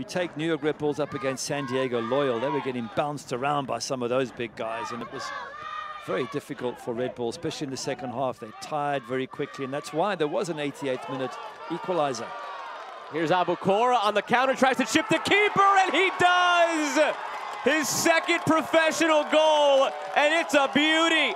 you take New York Red Bulls up against San Diego Loyal, they were getting bounced around by some of those big guys, and it was very difficult for Red Bull, especially in the second half. They tired very quickly, and that's why there was an 88th minute equalizer. Here's Aboukoura on the counter, tries to chip the keeper, and he does! His second professional goal, and it's a beauty.